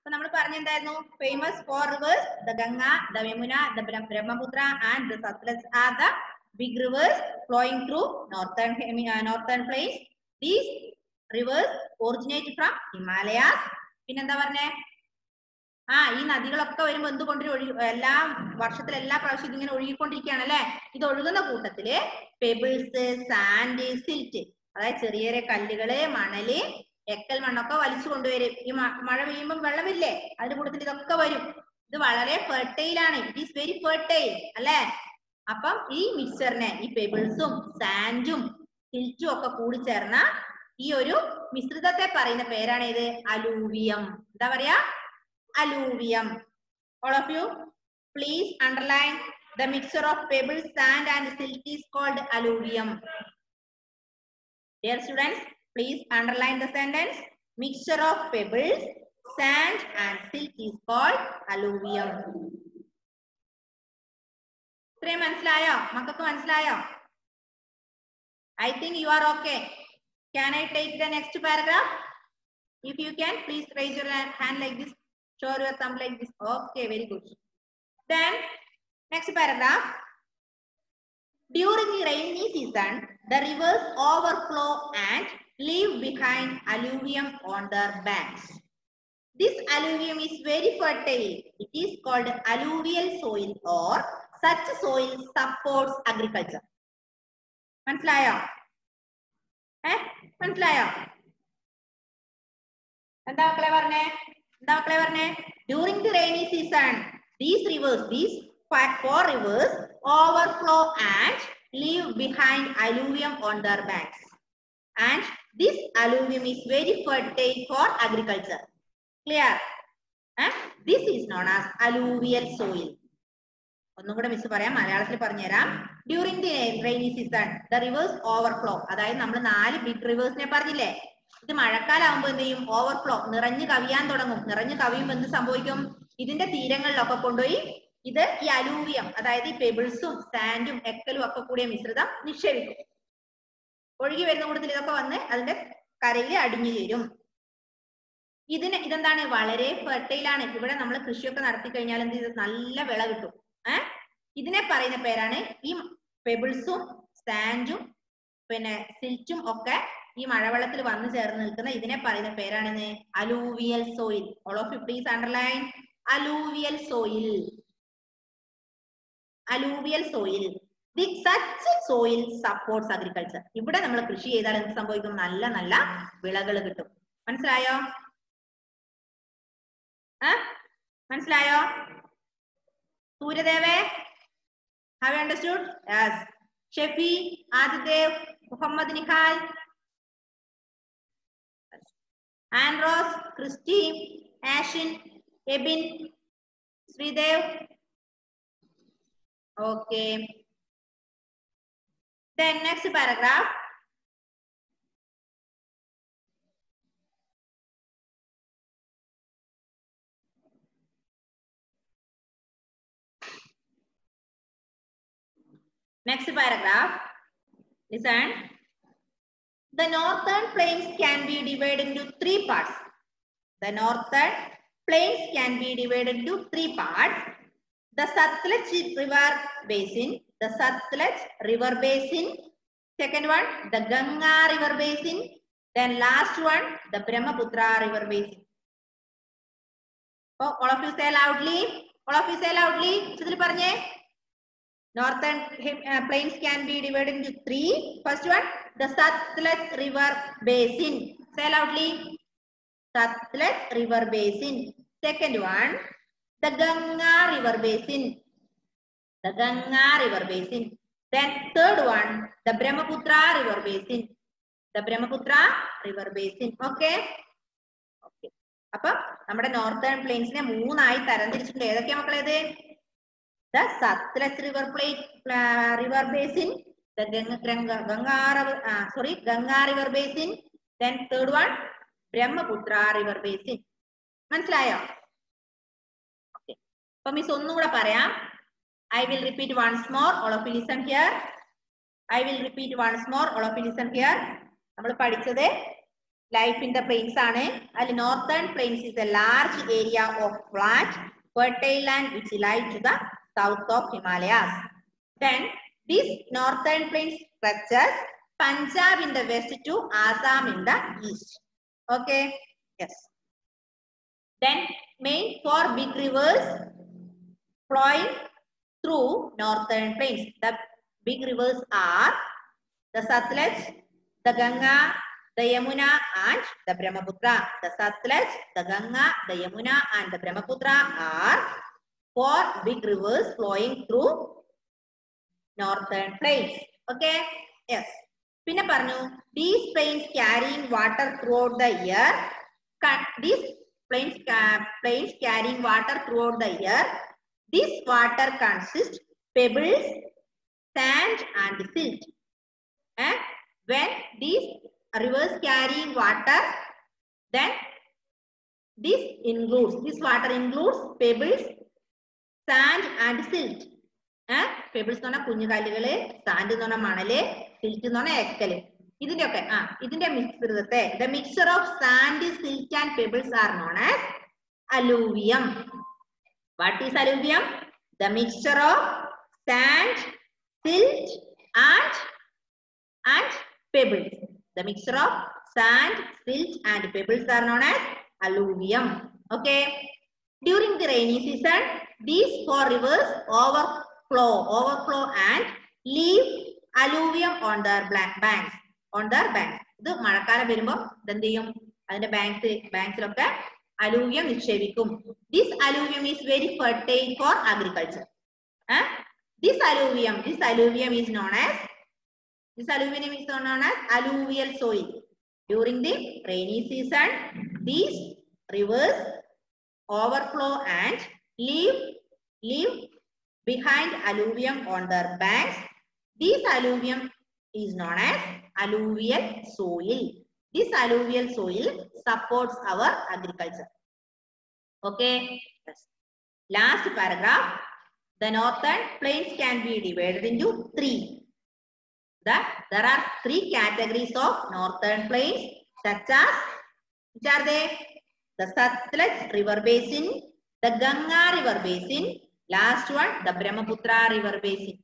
അപ്പൊ നമ്മൾ പറഞ്ഞെന്തായിരുന്നു? Famous for rivers the Ganga the Yamuna the Brahmaputra and the Sutlej are the big rivers flowing through northern place these rivers originate from Himalayas പിന്നെന്താ പറഞ്ഞേ? ആ ഈ നദികളൊക്കെ വരുമ്പോ എന്ത് കൊണ്ടുവരും ഒഴുകി എല്ലാ വർഷത്തിൽ എല്ലാ പ്രാവശ്യം ഇങ്ങനെ ഒഴുകിക്കൊണ്ടിരിക്കുകയാണ് അല്ലെ? ഇത് ഒഴുകുന്ന കൂട്ടത്തിൽ പെബിൾസ് സാൻഡ് സിൽറ്റ് അതായത് ചെറിയ ചെറിയ കല്ലുകൾ മണൽ എക്കൽ മണ്ണൊക്കെ വലിച്ചു കൊണ്ടുവരും. ഈ മഴ പെയ്യുമ്പോൾ വെള്ളമില്ലേ? അതിന്റെ കൂട്ടത്തിൽ ഇതൊക്കെ വരും. ഇത് വളരെ ഫെർട്ടൈൽ ആണ്. ഇറ്റ് ഈസ് വെരി ഫെർട്ടൈൽ അല്ലെ? അപ്പം ഈ മിക്സറിനെ ഈ പെബിൾസും സാൻഡും സിൽറ്റും ഒക്കെ കൂടി ചേർന്ന ഈ ഒരു മിശ്രിതത്തെ പറയുന്ന പേരാണ് ഇത് അലൂവിയം. എന്താ പറയാ? Alluvium. All of you please underline the mixture of pebbles, sand and silt is called alluvium dear students, please underline the sentence. Mixture of pebbles, sand and silt is called alluvium. ഇത്രയും മനസ്സിലായോ മക്കൾക്ക് മനസ്സിലായോ I think you are okay can I take the next paragraph if you can please raise your hand like this show your thumb like this okay very good then next paragraph during the rainy season the rivers overflow and leave behind alluvium on their banks this alluvium is very fertile it is called alluvial soil or such soil supports agriculture മനസ്സിലായോ ഏ മനസ്സിലായോ എന്താ മക്കളെ പറഞ്ഞേ എന്താ മക്കളെ പറഞ്ഞേ during the rainy season these rivers these four rivers overflow and leave behind alluvium on their banks and this alluvium is very fertile for agriculture clear this is known as alluvial soil ഒന്നും കൂടെ miss പറയാം. മലയാളത്തിൽ പറഞ്ഞുതരാം. During the rainy season the rivers overflow അതായത് നമ്മൾ നാല് big റിവേഴ്സിനെ പറഞ്ഞില്ലേ? ഇത് മഴക്കാലാവുമ്പോ എന്ത് ചെയ്യും? ഓവർഫ്ലോ നിറഞ്ഞു കവിയാൻ തുടങ്ങും. നിറഞ്ഞു കവിയുമ്പോ എന്ത് സംഭവിക്കും? ഇതിന്റെ തീരങ്ങളിലൊക്കെ കൊണ്ടുപോയി ഇത് ഈ അലൂവിയം അതായത് ഈ പെബിൾസും സാൻഡും എക്കലും ഒക്കെ കൂടിയ മിശ്രിതം നിക്ഷേപിക്കും. ഒഴുകി വരുന്ന കൂട്ടത്തിൽ ഇതൊക്കെ വന്ന് അതിന്റെ കരയിൽ അടിഞ്ഞു ചേരും ഇതിന് ഇതെന്താണ്? വളരെ ഫെർട്ടൈൽ ആണ്. ഇവിടെ നമ്മൾ കൃഷിയൊക്കെ നടത്തി കഴിഞ്ഞാൽ എന്ത് ചെയ്ത് നല്ല വിള കിട്ടും. ഏഹ് ഇതിനെ പറയുന്ന പേരാണ് ഈ പെബിൾസും സാൻഡും പിന്നെ സിൽറ്റും ഒക്കെ ഈ മഴവെള്ളത്തിൽ വന്നു ചേർന്ന് നിൽക്കുന്ന ഇതിനെ പറയുന്ന പേരാണെന്ന്? Alluvial soil all of please underline alluvial soil alluvial soil such soil supports agriculture ഇവിടെ നമ്മൾ കൃഷി ചെയ്താൽ എന്ത് സംഭവിക്കും? നല്ല നല്ല വിളകൾ കിട്ടും. മനസ്സിലായോ? മനസ്സിലായോ? സൂര്യദേവേ? Have understood Shefi Adidev Muhammad Nihal Andros Christy Ashin Ebin Sreedev. Okay then next paragraph. Next paragraph. Listen. The northern plains can be divided into three parts. The northern plains can be divided into three parts. The Satluj river basin, the Satluj river basin. Second one, the Ganga river basin. Then last one, the Brahmaputra river basin. Oh, all of you say loudly. All of you say loudly. Chidil parnye. Northern uh, plains can be divided into three. First one, the Satluj river basin. Say loudly. Satluj river basin. Second one, the Ganga river basin. The Ganga river basin. Then third one, the Brahmaputra river basin. The Brahmaputra river basin. Okay? Okay. അപ്പൊ നമ്മുടെ northern പ്ലെയിൻസിനെ മൂന്നായി തരംതിരിച്ചിട്ടുണ്ട് ഏതൊക്കെയാ മക്കളേത് the Sutlej river plate river basin Ganga sorry Ganga river basin then third one Brahmaputra river basin മനസ്സിലായോ അപ്പൊ miss ഒന്നും കൂടെ പറയാം I will repeat once more all of listen here I will repeat once more all of listen here നമ്മൾ പഠിച്ചത് life in the plains ആണ് അതിൽ northern plains is a large area of flat fertile land which lie to the south of Himalayas then this northern plains stretches Punjab in the west to Assam in the east okay yes then main four big rivers flowing through northern plains. The big rivers are the Satluj, the Ganga, the Yamuna and the Brahmaputra. The Satluj, the Ganga, the Yamuna and the Brahmaputra are four big rivers flowing through northern plains. Okay? Yes. പിന്നെ പറഞ്ഞു these plains carrying water throughout the year these plains plains carrying water throughout the year this water consists pebbles sand and silt and when these rivers carry water then this includes this water includes pebbles sand and silt pebbles എന്ന് പറഞ്ഞാൽ sand sand എന്ന് silt പറഞ്ഞാൽ എക്കൽ ഇതിന്റെ ഒക്കെ ആ ഇതിന്റെ മിശ്രിതത്തെ the mixer of sand silt and pebbles are known as alluvium what is alluvium? The mixture of sand, silt and, and pebbles. The mixture of sand, silt and pebbles are known as alluvium okay during the rainy season these four rivers overflow overflow and leave alluvium on their black banks on their banks ഇത് മഴക്കാലം വരുമ്പോൾ ഇതെന്ത് ചെയ്യും അതിന്റെ banks ബാങ്ക്സിലൊക്കെ alluvium നിക്ഷേപിക്കും This alluvium is very fertile for agriculture. And this alluvium, this alluvium is known as this alluvium is known as alluvial soil. During the rainy season, these rivers overflow and leave leave behind alluvium on their banks. This alluvium is known as alluvial soil. This alluvial soil supports our agriculture. Okay. Yes. Last paragraph. The northern plains can be divided into three. That there are three categories of northern plains, such as which are they? The Satluj River Basin, the Ganga River Basin, last one the Brahmaputra River Basin.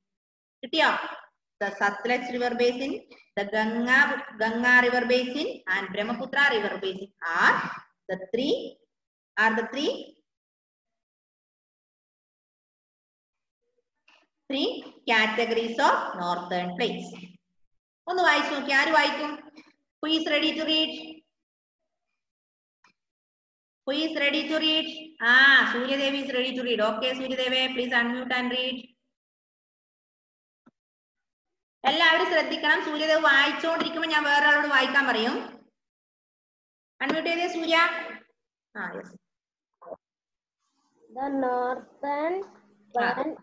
Kittiya, the Satluj River Basin, the Ganga Ganga River Basin, and Brahmaputra River Basin are the three are the three three categories of northern plains ഒന്ന് വായിച്ചു നോക്കി ആര് വായിക്കും who is ready to read who is ready to read ആ സൂര്യദേവി is ready to read okay സൂര്യദേവേ please unmute and read എല്ലാവരും ശ്രദ്ധിക്കണം സൂര്യദേവ് വായിച്ചുകൊണ്ടിരിക്കുമ്പോൾ ഞാൻ വേറെ ആളോട് വായിക്കാൻ പറയും അൺമ്യൂട്ട് ചെയ്തേ സൂര്യ ആ yes The northern plain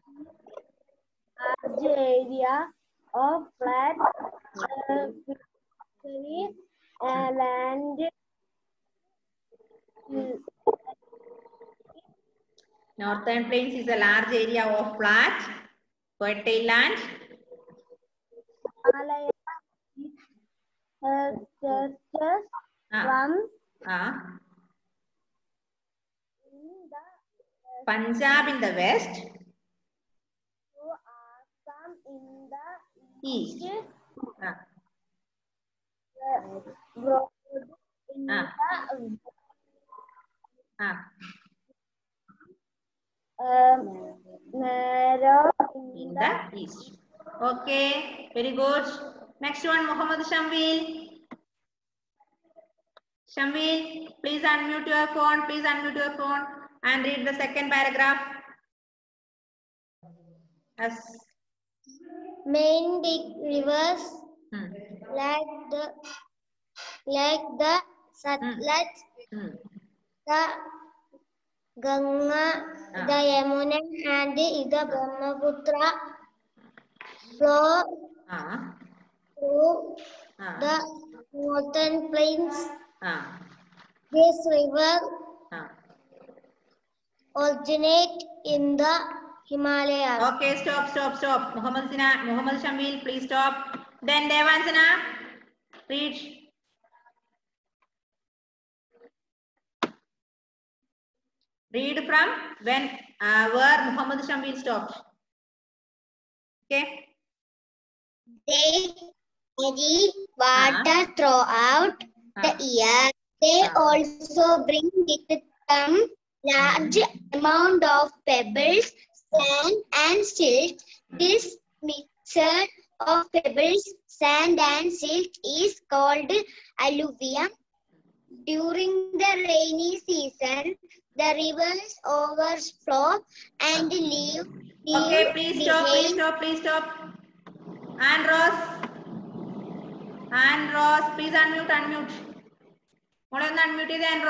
large area of flat uh, uh, land Northern plains is a large area of flat, fertile land. Himalaya uh, Ah, from ah. in the Punjab in the west, to Assam in the east. Ah, in Ah. the ah. um, narrow In in the the east. Okay, very good. Next one, Muhammad Shamil. Shamil, please unmute your phone. Please unmute your phone and read the second paragraph. As main big rivers Hmm. like the like the Satluj, Hmm. the Ganga, Ah. the Yamuna, and the Brahmaputra flow Ah. through Ah. the northern plains. Ah. This river Ah originate in the Himalayas. Okay, stop, stop, stop. Muhammad Sina, Muhammad Shamil, please stop. Then Devan Sina, read. Read from when, uh, Muhammad Shamil stopped. Okay. They carry water uh -huh. throughout uh -huh. the uh-huh. year. They uh -huh. also bring with them large amount of pebbles, sand and silt. This mixture of pebbles, sand and silt is called alluvium. During the rainy season, the rivers overflow and leave. Okay, please behind. stop, please stop, please stop. And Rose. And please unmute, unmute. What is unmute? And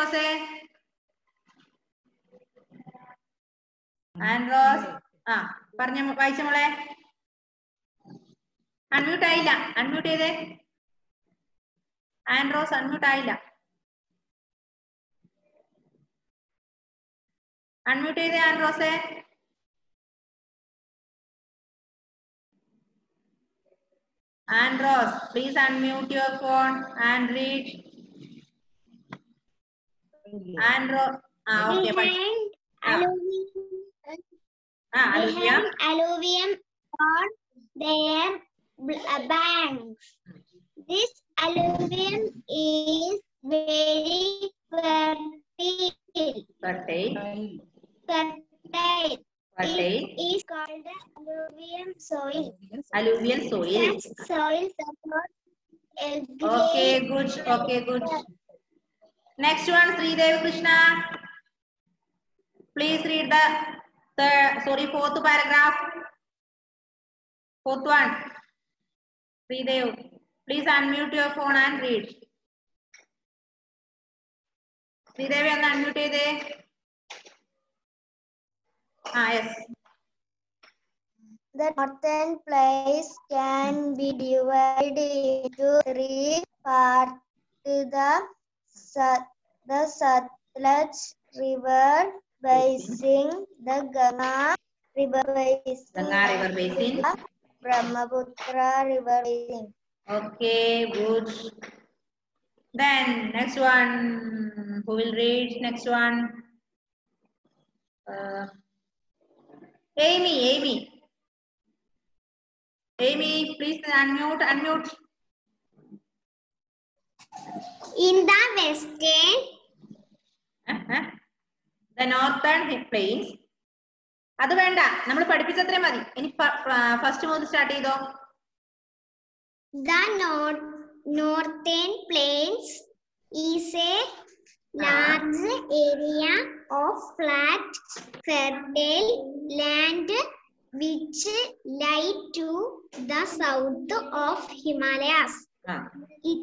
Andros. ആ പറഞ്ഞ വായിച്ച മോളെ. Unmute ആയില്ല. Unmute ചെയ്തേ. Andros unmute ആയില്ല. Unmute ചെയ്തേ ആൻഡ്രോസേ. Andros please unmute your phone and read ആൻഡ്രോ ആ okay, Ah. alluvium. Ah, alluvium on their uh, banks. This alluvium is very fertile. Fertile, fertile. fertile, It is called alluvium soil. alluvial soil. Soil supports Okay, good, okay, good. Next one, Sri Dev Krishna. Please read the, the, sorry, fourth paragraph. Fourth one. Sridev, please unmute your phone and read. Sreedevi ഒന്ന് unmute ചെയ്തേ ആ yes The northern place can be divided into three parts. The, Sat- the Satluj River basin, the Ganga River basin, Ganga River basin. the Brahmaputra River basin. Okay, good. Then next one, who will read next one? Uh, Amy, Amy. Amy, please unmute, unmute. In the western, Uh-huh. The northern plains. adu venda nammal padipichathre മതി ini first മുതൽ start ചെയ്തോ the north, northern plains is a large area of flat, fertile land which lie to the south of Himalayas. It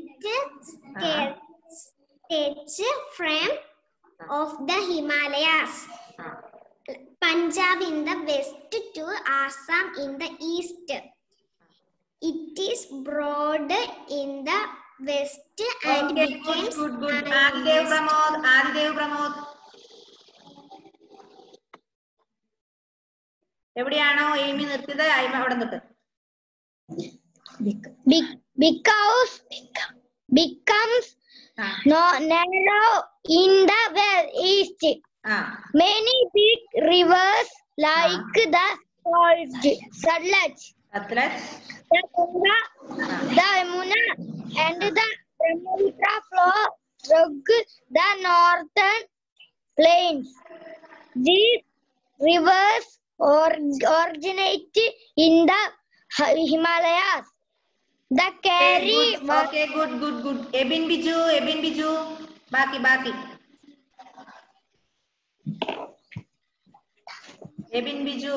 stretches from of the Himalayas. Punjab in the west to Assam in the east. It is broad in the west and Okay, becomes good, good. good. Adidev east. Adidev Pramod. എവിടെയാണോ എയിമി നിർത്തിയത് അയിമ അവിടെ നിർത്ത് ആ no, narrow in the west east. Ah. Many big rivers like ah. the Sutlej, Sutlej, the Ganga, ah. the Yamuna, and the Brahmaputra flow through the northern plains. These rivers or, originate in the Himalayas. The carry. Good. Okay, good, good, good. Ebin Biju, Ebin Biju. ബാക്കി ബാക്കി Ebin Biju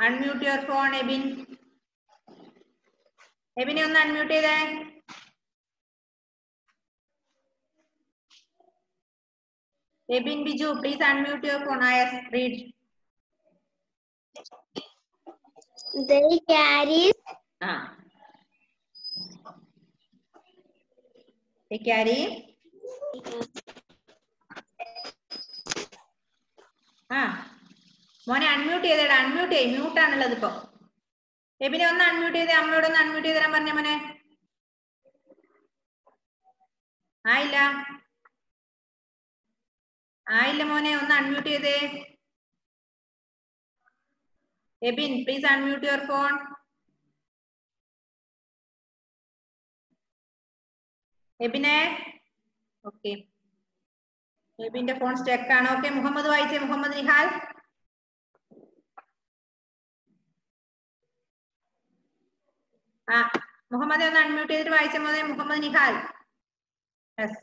unmute your phone Ebin എബിനെ ഒന്ന് unmute ചെയ്തേ Ebin Biju please unmute your phone ആയസ് read they carry ആ carry ആ. മോനെ unmute ചെയ്തേടാ. Unmute ചെയ്യ്. Mute ആണുള്ളത് ഇപ്പൊ. എബിനെ ഒന്ന് അൺമ്യൂട്ട് ചെയ്തേ. അമ്മയോട് ഒന്ന് അൺമ്യൂട്ട് ചെയ്ത് തരാൻ പറഞ്ഞ മോനെ. ആയില്ല. ആയില്ല മോനെ. ഒന്ന് അൺമ്യൂട്ട് ചെയ്തേ. Ebin please unmute your phone എബിനെ. Okay ബേബിന്റെ ഫോൺ സ്റ്റെക്ക് ആണ് ഓക്കെ മുഹമ്മദ് വായിച്ചേ. മുഹമ്മദ് നിഹാൽ. ആ മുഹമ്മദ് ഒന്ന് അൺമ്യൂട്ട് ചെയ്തിട്ട് വായിച്ച മോനെ. Muhammad Nihal. Yes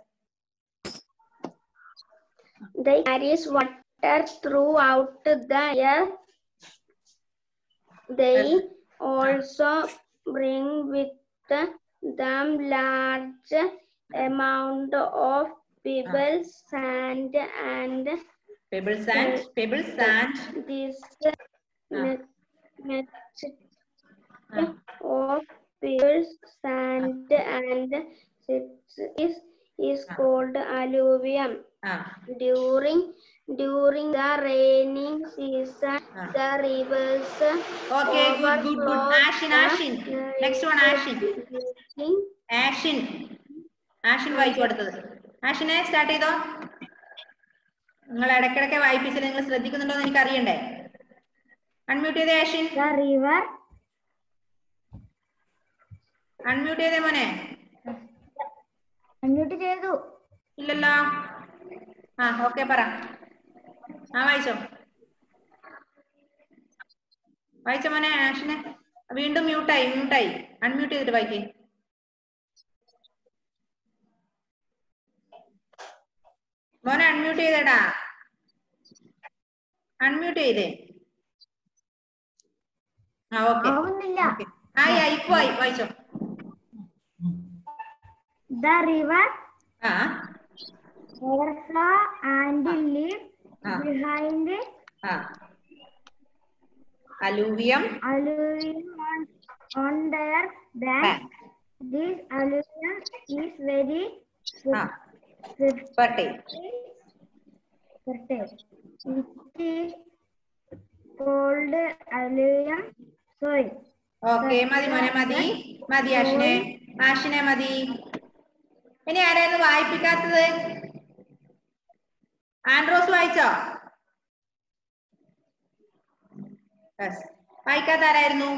They carries water throughout the year. They also bring with them large amount of pebbles, sand, and Pebble sand, pebble sand. this Ah. Ah. of pebbles, sand, and is is Ah. called alluvium. Ah. During during the raining season, Ah. the rivers Okay, good, good, good. Ashin, Ashin. Next one, Ashin. using Ashin വായിക്കും വായിച്ചു കൊടുത്തത്. ആഷിനെ start ചെയ്തോ? നിങ്ങൾ ഇടയ്ക്കിടയ്ക്ക് വായിപ്പിച്ചത് നിങ്ങൾ ശ്രദ്ധിക്കുന്നുണ്ടോ എന്ന് എനിക്ക് അറിയണ്ടേ അൺമ്യൂട്ട് ചെയ്തേ ആഷിൻ. River. അൺമ്യൂട്ട് ചെയ്തേ മോനെ. അൺമ്യൂട്ട് ചെയ്തു. ഇല്ലല്ലോ. ആ ഓക്കെ പറ. ആ വായിച്ചോ. വായിച്ചോ മോനെ ആഷിനെ. വീണ്ടും മ്യൂട്ടായി മ്യൂട്ടായി അൺമ്യൂട്ട് ചെയ്തിട്ട് വായിക്കേ. മോനെ അൺമ്യൂട്ട് ചെയ്തേടാ അൺമ്യൂട്ട് ചെയ്തേ ആ ഓക്കെ ആയി ആയി ഇപ്പൊ ആയി വായിച്ചോ the river ആ overflow and leave Ah. behind ആ alluvium alluvium alluvium on, on their bank. This alluvium is very thick. Uh fertile. Called alluvium soil. Okay മതി മോനെ മതി. മതി ആഷിനെ. ആഷിനെ മതി. ഇനി ആരായിരുന്നു വായിപ്പിക്കാത്തത്? ആൻഡ്രോസ് വായിച്ചോ. വായിക്കാത്ത ആരായിരുന്നു?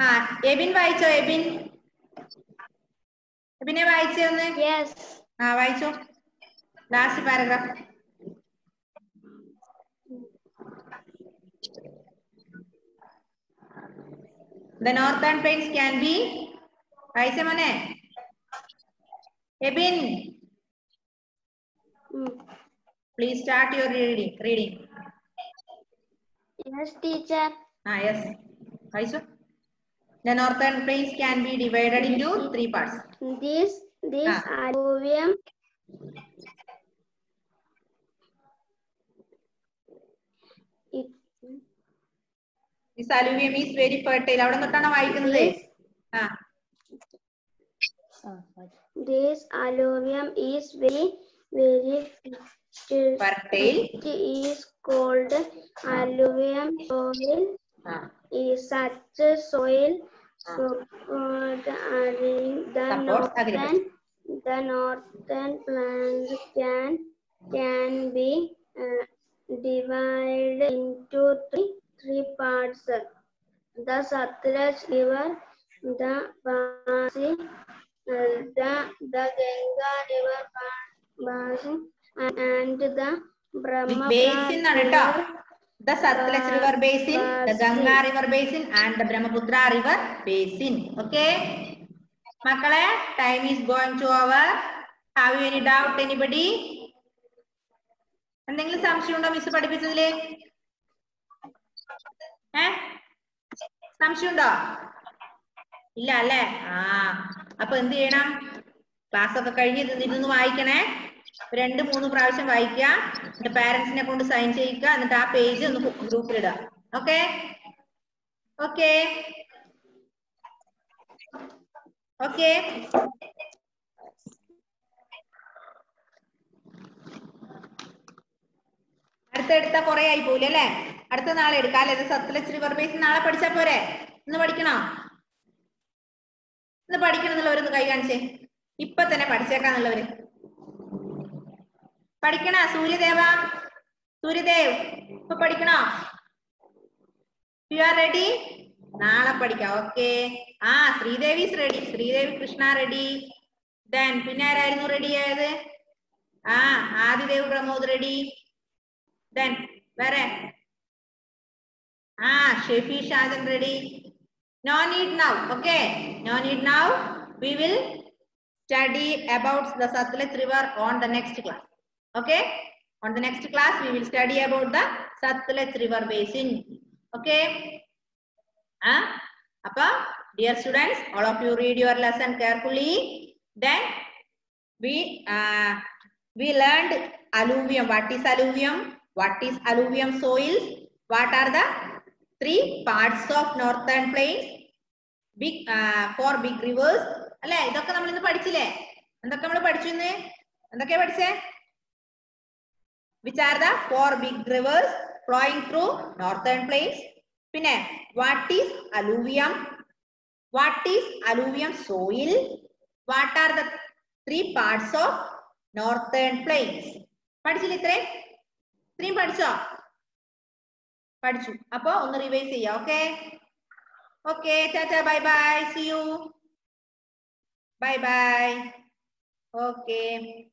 ആ എബിൻ വായിച്ചോ എബിൻ? എബിനെ വായിച്ചേ हाँ वाइचो last paragraph the northern plains can be kaise mane ebin please start your reading reading yes teacher ah yes kaise the northern plains can be divided into three parts this this Ah. alluvium it This alluvium is very fertile. അവിടെ തൊട്ടാണ് വായിക്കുന്നത് ആ this alluvium is very very fertile. fertile. It is called alluvium soil. ah. Is such a soil so, uh, the Supports northern agriculture. the northern plains can can be uh, divided into three, three parts. The Satluj River, the Basi, uh, the, the Ganga River Basi, and the Brahmaputra. Basin the Satluj River Basin, Basi. the Ganga River Basin, and the Brahmaputra River Basin. Okay. മക്കളെ time is going to hour have you any doubt anybody? എന്തെങ്കിലും സംശയം ഉണ്ടോ miss പഠിപ്പിച്ചതിൽ? ഏ? സംശയമുണ്ടോ ഇല്ല അല്ലേ ആ അപ്പൊ എന്ത് ചെയ്യണം? ക്ലാസ് ഒക്കെ കഴിഞ്ഞ് ഇത് ഇതൊന്ന് വായിക്കണേ. രണ്ട് മൂന്ന് പ്രാവശ്യം വായിക്കുക. എന്നിട്ട് പാരന്റ്സിനെ കൊണ്ട് സൈൻ ചെയ്യിക്കുക. എന്നിട്ട് ആ പേജ് ഒന്ന് ഗ്രൂപ്പിൽ ഇടുക. ഓക്കെ ഓക്കെ ഓക്കെ അടുത്ത എടുത്താ കുറെ ആയി പോലെ അല്ലെ? അടുത്ത നാളെ എടുക്കാം അല്ലെ? സത്ലജ് റിവർ നാളെ പഠിച്ചാ പോരെ? ഇന്ന് പഠിക്കണോ? ഇന്ന് പഠിക്കണം എന്നുള്ളവരൊന്ന് കൈ കാണിച്ചേ. ഇപ്പൊ തന്നെ പഠിച്ചേക്കാന്നുള്ളവര്. പഠിക്കണ സൂര്യദേവ? സൂര്യദേവ് ഇപ്പൊ പഠിക്കണോ? യു ആർ റെഡി നാളെ പഠിക്കാം ഓക്കെ ആ Sridevi ready Sridevi Krishna ready then പിന്നെ ആരായിരുന്നു റെഡി ആയത് ആ ആദിദേവ് പ്രമോദ് റെഡി ദെൻ വേറെ ആ Shefi Shajan ready no need now okay no need now we will study about the Satluj river on the next class. Okay? On the next class, we will study about the Satluj river basin. Okay? Huh? Appa, dear students, all of you read your lesson carefully. Then we uh, we learned alluvium. What is alluvium? What is alluvium soils? What are the three parts of northern plains? Big uh, four big rivers. അല്ലെ ഇതൊക്കെ നമ്മൾ ഇന്ന് പഠിച്ചില്ലേ എന്തൊക്കെ നമ്മൾ പഠിച്ചു ഇന്ന് എന്തൊക്കെയാ പഠിച്ചേ which are the four big rivers flowing through northern plains പിന്നെ what is alluvium what is alluvium soil what are the three parts of northern plains പഠിച്ചില്ല ഇത്രയും ഇത്രയും പഠിച്ചോ? പഠിച്ചു. അപ്പൊ ഒന്ന് റിവൈസ് ചെയ്യാം okay okay tata bye bye see you bye bye Okay.